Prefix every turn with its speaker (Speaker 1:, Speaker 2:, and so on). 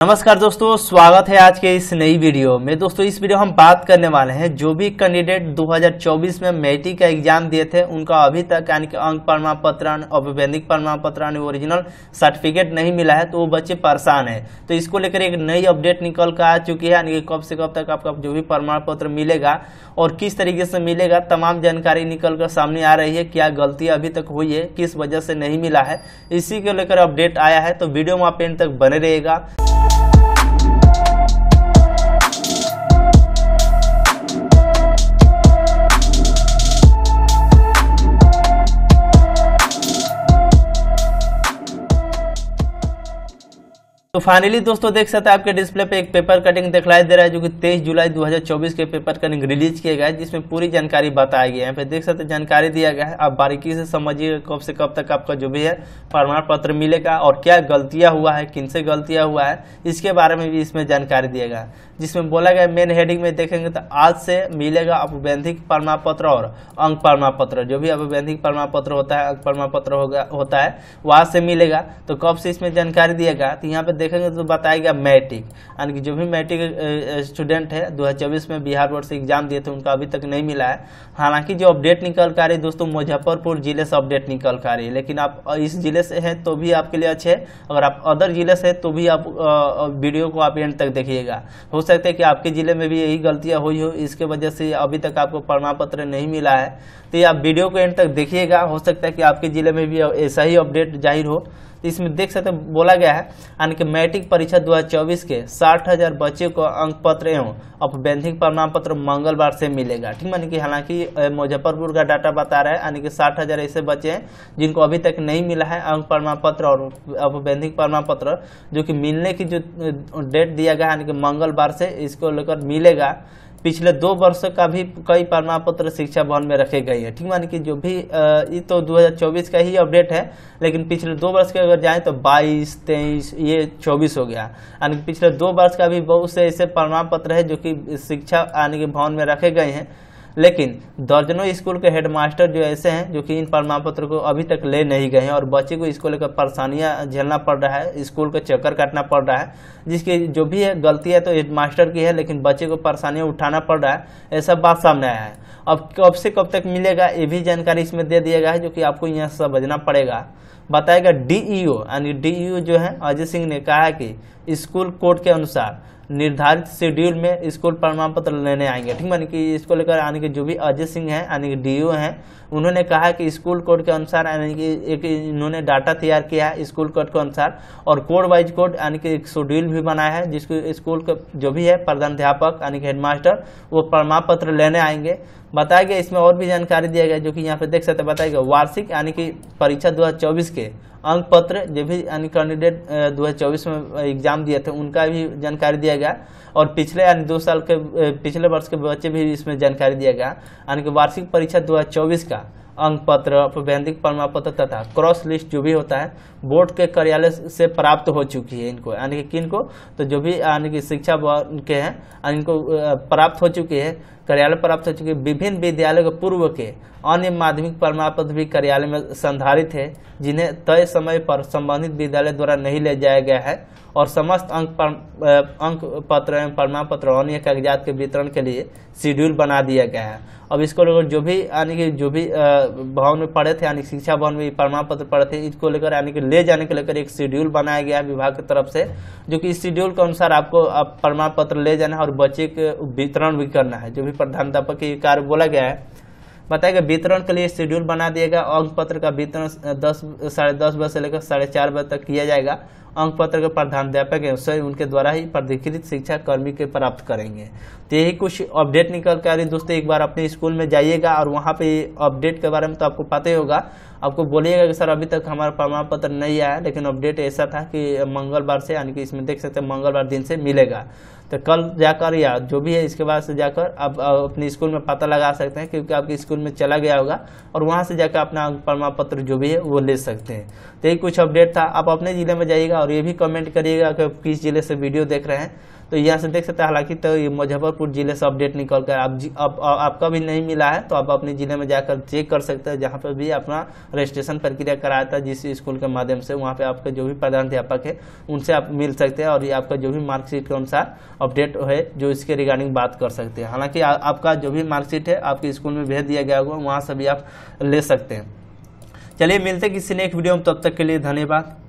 Speaker 1: नमस्कार दोस्तों, स्वागत है आज के इस नई वीडियो में। दोस्तों, इस वीडियो हम बात करने वाले हैं, जो भी कैंडिडेट 2024 में मेटी का एग्ज़ाम दिए थे, उनका अभी तक यानी कि अंक प्रमाण पत्र औपबंधिक प्रमाण पत्र ओरिजिनल सर्टिफिकेट नहीं मिला है तो वो बच्चे परेशान है। तो इसको लेकर एक नई अपडेट निकल कर आ चुकी है, यानी कि कब से कब तक आपका जो भी प्रमाण पत्र मिलेगा और किस तरीके से मिलेगा, तमाम जानकारी निकल कर सामने आ रही है, क्या गलती अभी तक हुई है, किस वजह से नहीं मिला है, इसी को लेकर अपडेट आया है तो वीडियो में आप एंड तक बने रहेगा तो फाइनली दोस्तों देख सकते हैं आपके डिस्प्ले पे एक पेपर कटिंग दिखलाई दे रहा है, जो कि 23 जुलाई 2024 के पेपर कटिंग रिलीज़ किया गया है, जिसमें पूरी जानकारी बताया गई है। पे देख सकते हैं जानकारी दिया गया है। आप बारीकी से समझिए कब से कब तक आपका जो भी है प्रमाण पत्र मिलेगा और क्या गलतियाँ हुआ है, किन से गलतियाँ हुआ है, इसके बारे में भी इसमें जानकारी दिया गया जिसमें बोला गया मेन हेडिंग में देखेंगे तो आज से मिलेगा अपबैंधिक प्रमाण पत्र और अंक प्रमाण पत्र। जो भी अपबैंधिक प्रमाण पत्र होता है, अंक प्रमाण पत्र होगा, होता है, वहाँ से मिलेगा। तो कब से इसमें जानकारी दिएगा तो यहाँ पे देखेंगे तो बताया गया मैट्रिक। यानी कि जो भी मैट्रिक स्टूडेंट है 2024 में बिहार बोर्ड से एग्ज़ाम दिए थे, उनका अभी तक नहीं मिला है। हालाँकि जो अपडेट निकल कर रही दोस्तों, मुजफ्फरपुर ज़िले से अपडेट निकल कर रही है। लेकिन आप इस ज़िले से हैं तो भी आपके लिए अच्छे अगर आप अदर ज़िले से तो भी आप वीडियो को आप एंड तक देखिएगा। हो सकता है कि आपके ज़िले में भी यही गलतियाँ हुई हो, इसके वजह से अभी तक आपको प्रमाण पत्र नहीं मिला है। तो ये आप वीडियो को एंड तक देखिएगा। हो सकता है कि आपके ज़िले में भी ऐसा ही अपडेट ज़ाहिर हो। तो इसमें देख सकते हैं, बोला गया है, यानी कि मैट्रिक परीक्षा 2024 के साठ हज़ार बच्चे को अंक पत्र एवं अपबैंधिक प्रमाण पत्र मंगलवार से मिलेगा। ठीक मानी कि हालाँकि मुजफ्फरपुर का डाटा बता रहा है, यानी कि साठ ऐसे बच्चे हैं, जिनको अभी तक नहीं मिला है अंक प्रमाण पत्र और अपबैंधिक प्रमाण पत्र जो कि मिलने की जो डेट दिया गया यानी कि मंगलवार से इसको लेकर मिलेगा। पिछले दो वर्ष का भी कई प्रमाण पत्र शिक्षा भवन में रखे गए हैं। ठीक मानी कि जो भी ये तो 2024 का ही अपडेट है लेकिन पिछले दो वर्ष के अगर जाएँ तो 22, 23 ये 24 हो गया। यानी पिछले दो वर्ष का भी बहुत से ऐसे प्रमाण पत्र है जो कि शिक्षा यानी कि भवन में रखे गए हैं। लेकिन दर्जनों स्कूल के हेडमास्टर जो ऐसे हैं, जो कि इन प्रमाण पत्र को अभी तक ले नहीं गए हैं और बच्चे को इसको लेकर परेशानियाँ झेलना पड़ रहा है, स्कूल का चक्कर काटना पड़ रहा है, जिसकी जो भी है गलती है तो हेडमास्टर की है, लेकिन बच्चे को परेशानियाँ उठाना पड़ रहा है, ऐसा बात सामने आया है। अब कब से कब तक मिलेगा, ये भी जानकारी इसमें दे दिया गया है, जो कि आपको यहाँ समझना पड़ेगा। बताएगा डीईओ, यानी डीईओ जो है, अजय सिंह ने कहा है कि स्कूल कोड के अनुसार निर्धारित शेड्यूल में स्कूल प्रमाण पत्र लेने आएँगे। ठीक है कि इसको लेकर आने के जो भी अजय सिंह हैं, यानी कि डीओ हैं, उन्होंने कहा कि स्कूल कोड के अनुसार, यानी कि एक इन्होंने डाटा तैयार किया है स्कूल कोड के अनुसार, और कोड वाइज कोड यानी कि एक शेड्यूल भी बनाया है, जिसको स्कूल का जो भी है प्रधानाध्यापक यानी कि हेडमास्टर वो प्रमाण पत्र लेने आएँगे। बताया गया, इसमें और भी जानकारी दिया गया, जो कि यहाँ पे देख सकते बताया गया, वार्षिक, यानी कि परीक्षा दो हज़ार चौबीस के अंक पत्र जो भी यानी कैंडिडेट दो हज़ार चौबीस में एग्ज़ाम दिए थे, उनका भी जानकारी दिया गया। और पिछले यानी दो साल के पिछले वर्ष के बच्चे भी इसमें जानकारी दिया गया। यानी कि वार्षिक परीक्षा 2024 का अंक पत्र अपबैंधिक प्रमाण पत्र तथा क्रॉस लिस्ट जो भी होता है, बोर्ड के कार्यालय से प्राप्त हो चुकी है इनको। यानी कि किन को? तो जो भी यानी कि शिक्षा के हैं इनको प्राप्त हो चुकी है। कार्यालय प्राप्त हो चुके विभिन्न विद्यालय के पूर्व के अन्य माध्यमिक प्रमाण पत्र भी कार्यालय में संधारित है जिन्हें तय समय पर संबंधित विद्यालय द्वारा नहीं ले जाया गया है और समस्त अंक पर, अंक पत्र एवं प्रमाण पत्र अन्य कागजात के वितरण के लिए शेड्यूल बना दिया गया है। अब इसको लेकर जो भी यानी कि जो भी भवन में पढ़े थे यानी शिक्षा भवन में प्रमाण पत्र पढ़े थे इसको लेकर यानी कि ले जाने के लेकर एक शेड्यूल बनाया गया है विभाग की तरफ़ से जो कि इस शेड्यूल के अनुसार आपको प्रमाण पत्र ले जाना है और बच्चे के वितरण भी करना है जो भी प्रधानाध्यापक के कार्य बोला गया है। बताएगा वितरण के लिए शेड्यूल बना दिएगा अंक पत्र का वितरण दस, साढ़े दस बजे से लेकर साढ़े चार बजे तक किया जाएगा। अंक पत्र के प्रधानाध्यापक स्वयं उनके द्वारा ही प्राधिकृत शिक्षा कर्मी के प्राप्त करेंगे। तो यही कुछ अपडेट निकल कर दोस्तों, एक बार अपने स्कूल में जाइएगा और वहाँ पे अपडेट के बारे में तो आपको पता ही होगा। आपको बोलिएगा कि सर, अभी तक हमारा प्रमाण पत्र नहीं आया, लेकिन अपडेट ऐसा था कि मंगलवार से, यानी कि इसमें देख सकते हैं, मंगलवार दिन से मिलेगा। तो कल जाकर या जो भी है इसके बाद से जाकर आप अपने स्कूल में पता लगा सकते हैं क्योंकि आपके स्कूल में चला गया होगा और वहाँ से जाकर अपना प्रमाण पत्र जो भी है वो ले सकते हैं। तो यही कुछ अपडेट था। आप अपने ज़िले में जाइएगा और ये भी कमेंट करिएगा कि किस ज़िले से वीडियो देख रहे हैं। तो यहाँ से देख सकते हैं, हालाँकि तो ये मुजफ्फरपुर ज़िले से अपडेट निकल कर आप जी- अब आपका भी नहीं मिला है तो आप अपने ज़िले में जाकर चेक कर सकते हैं, जहाँ पर भी अपना रजिस्ट्रेशन प्रक्रिया कराया था, जिस स्कूल के माध्यम से वहाँ पे आपके जो भी प्रधानाध्यापक है, उनसे आप मिल सकते हैं, और ये आपका जो भी मार्कशीट के अनुसार अपडेट है, जो इसके रिगार्डिंग बात कर सकते हैं। हालाँकि आपका जो भी मार्कशीट है, आपके स्कूल में भेज दिया गया होगा, वहाँ से भी आप ले सकते हैं। चलिए, मिलते किसी ने एक वीडियो में, तब तक के लिए धन्यवाद।